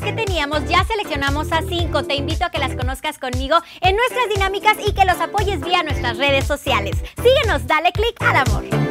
que teníamos, ya seleccionamos a cinco Te invito a que las conozcas conmigo en nuestras dinámicas y que los apoyes vía nuestras redes sociales. Síguenos, dale click al amor.